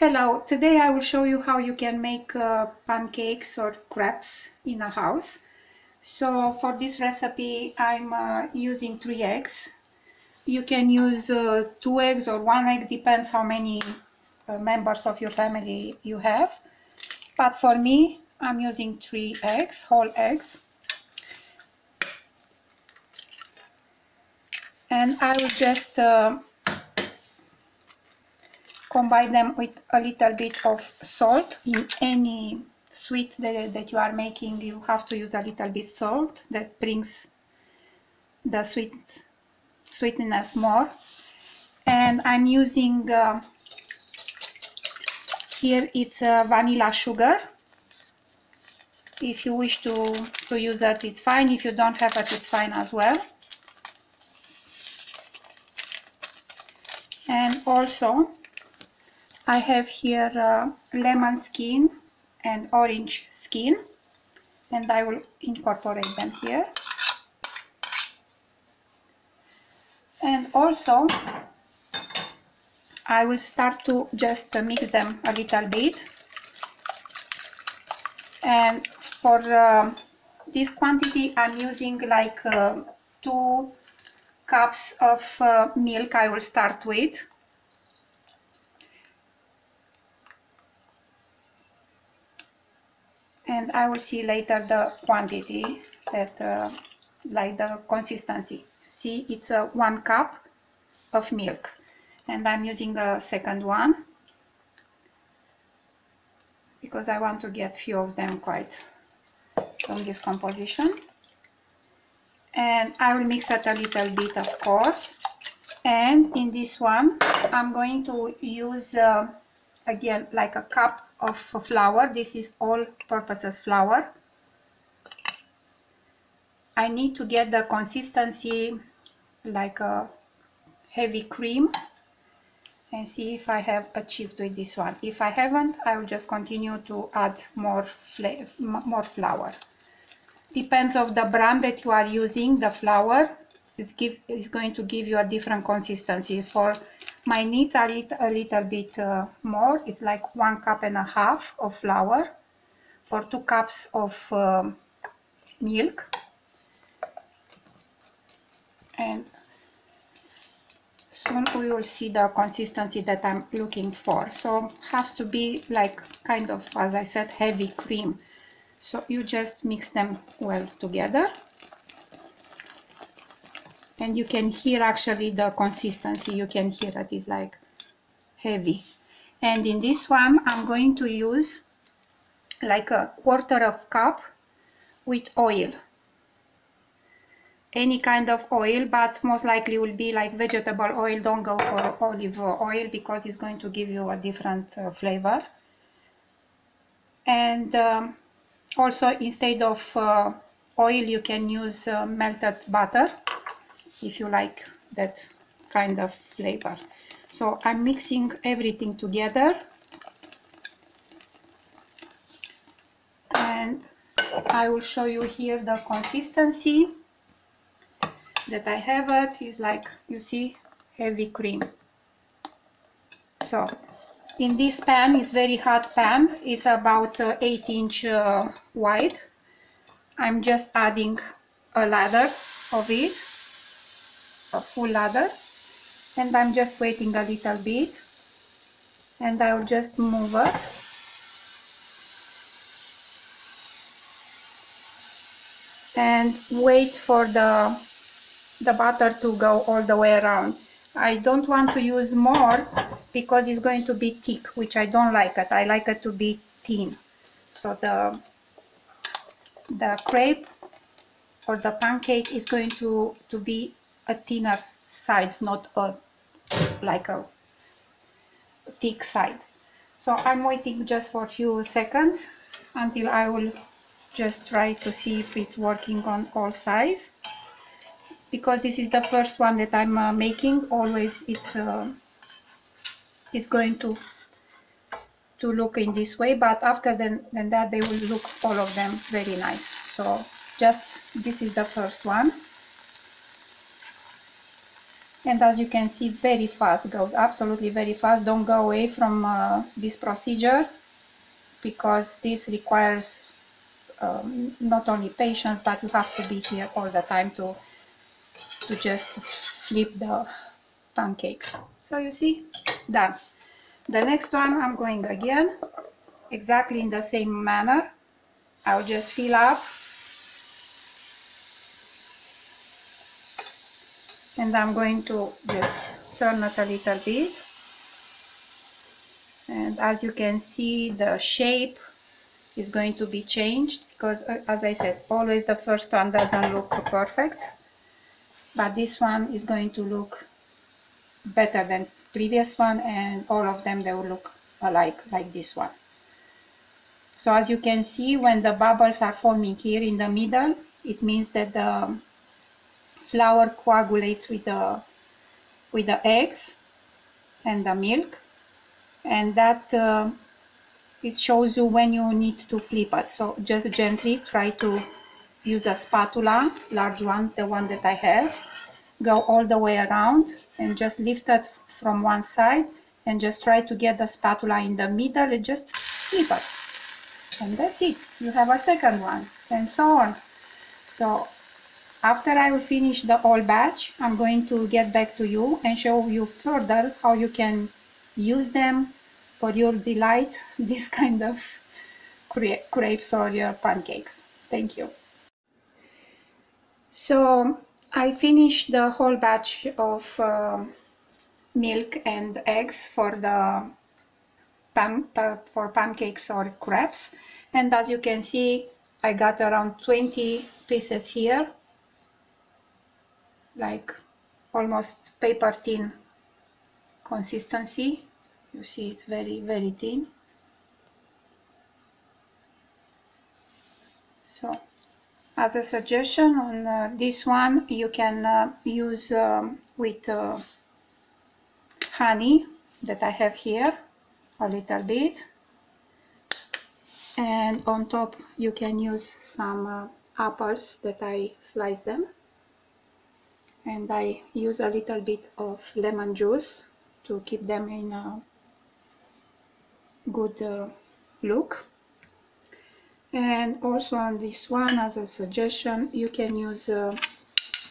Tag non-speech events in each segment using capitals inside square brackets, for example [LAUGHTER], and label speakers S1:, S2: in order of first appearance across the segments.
S1: Hello, today I will show you how you can make uh, pancakes or crepes in a house. So for this recipe I'm uh, using three eggs. You can use uh, two eggs or one egg, depends how many uh, members of your family you have. But for me, I'm using three eggs, whole eggs. And I will just uh, combine them with a little bit of salt. In any sweet that, that you are making you have to use a little bit salt. That brings the sweet sweetness more. And I'm using uh, here it's uh, vanilla sugar. If you wish to to use that it's fine. If you don't have it it's fine as well. And also I have here uh, lemon skin and orange skin and I will incorporate them here. And also I will start to just mix them a little bit. And for uh, this quantity I'm using like uh, two cups of uh, milk I will start with and I will see later the quantity that uh, like the consistency. See it's a one cup of milk. And I'm using a second one because I want to get few of them quite from this composition. And I will mix it a little bit of course. And in this one I'm going to use uh, again like a cup of flour. This is all purposes flour. I need to get the consistency like a heavy cream and see if I have achieved with this one. If I haven't I will just continue to add more more flour. Depends of the brand that you are using the flour is give is going to give you a different consistency. For my needs are a little bit uh, more. It's like one cup and a half of flour for two cups of um, milk. And soon we will see the consistency that I'm looking for. So has to be like kind of as I said heavy cream. So you just mix them well together and you can hear actually the consistency. You can hear it is like heavy. And in this one I'm going to use like a quarter of cup with oil. Any kind of oil but most likely will be like vegetable oil. Don't go for olive oil because it's going to give you a different uh, flavor. And um, also instead of uh, oil you can use uh, melted butter if you like that kind of flavor. So I'm mixing everything together. And I will show you here the consistency that I have it. Is like you see heavy cream. So in this pan is very hot pan. It's about uh, 8 inch uh, wide. I'm just adding a ladder of it a full ladder. And I'm just waiting a little bit. And I'll just move it. And wait for the the butter to go all the way around. I don't want to use more because it's going to be thick which I don't like it. I like it to be thin. So the the crepe or the pancake is going to to be a thinner side, not a like a thick side. So I'm waiting just for a few seconds until I will just try to see if it's working on all sides. Because this is the first one that I'm uh, making, always it's uh, it's going to to look in this way, but after then, then that they will look all of them very nice. So just this is the first one and as you can see very fast goes absolutely very fast. Don't go away from uh, this procedure because this requires um, not only patience but you have to be here all the time to to just flip the pancakes. So you see done. The next one I'm going again exactly in the same manner. I'll just fill up and I'm going to just turn it a little bit. And as you can see the shape is going to be changed because uh, as I said always the first one doesn't look perfect but this one is going to look better than previous one and all of them they will look alike like this one. So as you can see when the bubbles are forming here in the middle it means that the flour coagulates with the with the eggs and the milk. And that uh, it shows you when you need to flip it. So just gently try to use a spatula large one the one that I have. Go all the way around and just lift it from one side and just try to get the spatula in the middle and just flip it. And that's it. You have a second one and so on. So after I will finish the whole batch, I'm going to get back to you and show you further how you can use them for your delight, [LAUGHS] this kind of crepes or your pancakes. Thank you. So I finished the whole batch of uh, milk and eggs for the pan, for pancakes or crepes and as you can see I got around 20 pieces here like almost paper thin consistency. You see it's very very thin. So as a suggestion on uh, this one you can uh, use um, with uh, honey that I have here a little bit. And on top you can use some uh, apples that I slice them and I use a little bit of lemon juice to keep them in a good uh, look. And also on this one as a suggestion you can use uh,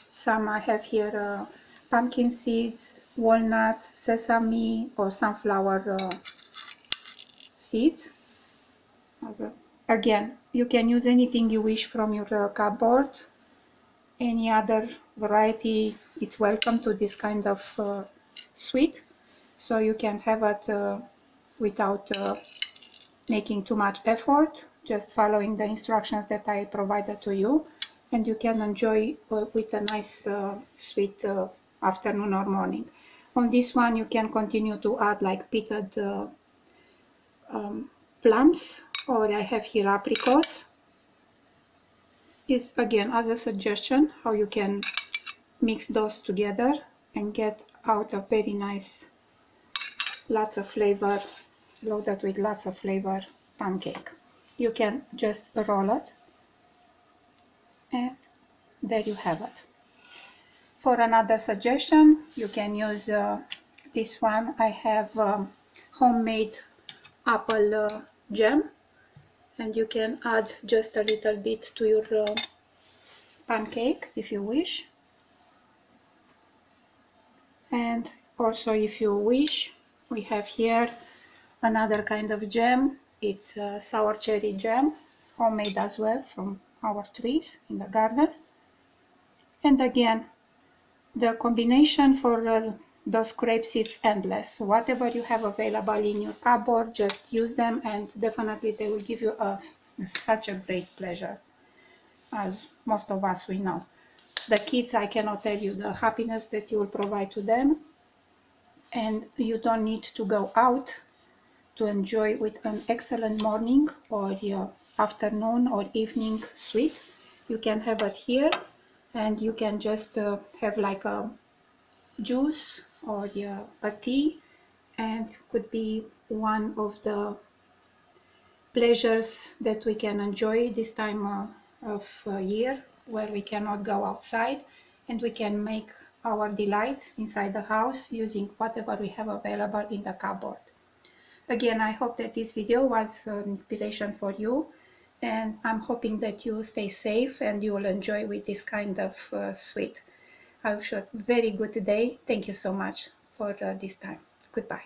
S1: some I have here uh, pumpkin seeds walnuts sesame or sunflower uh, seeds. A, again you can use anything you wish from your uh, cupboard any other variety it's welcome to this kind of uh, sweet. So you can have it uh, without uh, making too much effort just following the instructions that I provided to you. And you can enjoy uh, with a nice uh, sweet uh, afternoon or morning. On this one you can continue to add like pitted um, plums or I have here apricots is again as a suggestion how you can mix those together and get out a very nice lots of flavor loaded with lots of flavor pancake. You can just roll it and there you have it. For another suggestion you can use uh, this one. I have um, homemade apple uh, jam and you can add just a little bit to your uh, pancake if you wish. And also if you wish we have here another kind of jam. It's sour cherry jam homemade as well from our trees in the garden. And again the combination for uh, those crepes is endless. Whatever you have available in your cupboard just use them and definitely they will give you a, such a great pleasure as most of us we know. The kids i cannot tell you the happiness that you will provide to them. And you don't need to go out to enjoy with an excellent morning or your afternoon or evening sweet you can have it here and you can just uh, have like a juice or yeah, a tea and could be one of the pleasures that we can enjoy this time of uh, year where we cannot go outside and we can make our delight inside the house using whatever we have available in the cupboard. Again, I hope that this video was an inspiration for you and I'm hoping that you stay safe and you will enjoy with this kind of uh, sweet. I wish you a very good day. Thank you so much for uh, this time. Goodbye.